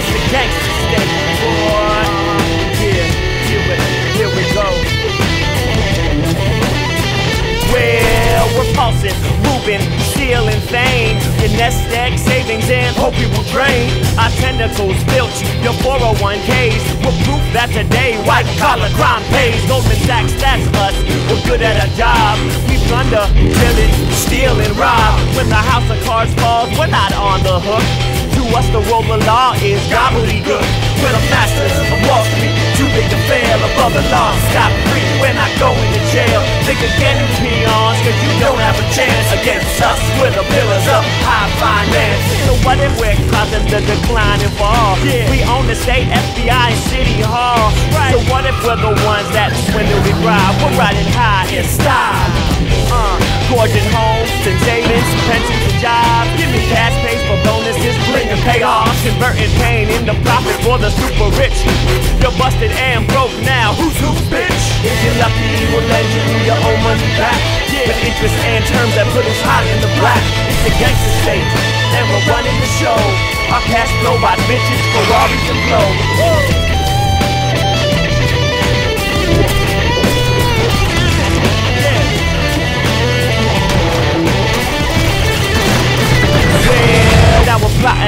It's the gangster state, boy. Yeah, here we, here we go. Well, we're pulsing, moving, stealing fame. Your nest egg savings and hope we will drain. Our tentacles built your 401ks. We're proof that today white collar crime pays. Goldman Sachs, that's us. We're good at our job. We plunder, steal, and rob. When the house of cards falls, we're not on the hook. Us, the rule of law is gobbledygook. We're the masters of Wall Street, too big to fail. Above the law, stop free. when I go into to jail. Think again, peons, cause you don't have a chance against us. We're the pillars of high finance. So what if we're causing the decline and fall? We own the state, FBI, and City Hall. right. So what if we're the ones that swindle and rob? We're riding high in style. Uh, gorging homes and payoffs, converting pain into profit for the super rich. You're busted and broke now. Who's who, bitch? If you're lucky, we'll lend you your own money back. With interest and terms that put us high in the black. It's a gangster state, and we're running the show. Our cash flow by bitches, Ferraris, and blow.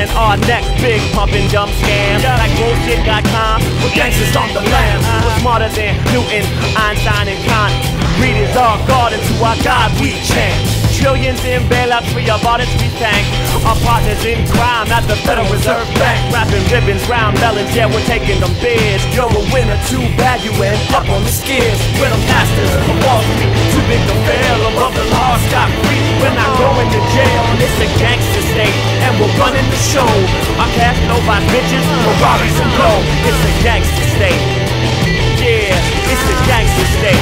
Now our next big pump and dump scam. Like bullshit.com, we're gangsters on the lam. Uh-huh. We're smarter than Newton, Einstein, and Kant. Read is our God, and to our God we chant. Trillions in bailouts for your audits we thank. Our partners in crime, not the Federal Reserve Bank. Wrapping ribbons round melons, yeah, we're taking them bids. You're a winner, too bad you end up on the skids. We're the masters of Wall Street, too big to fail. Above the law, stop free. We're running the show. Our cash flow by bitches, Ferraris and blow. It's a gangster state. Yeah, it's the gangster state.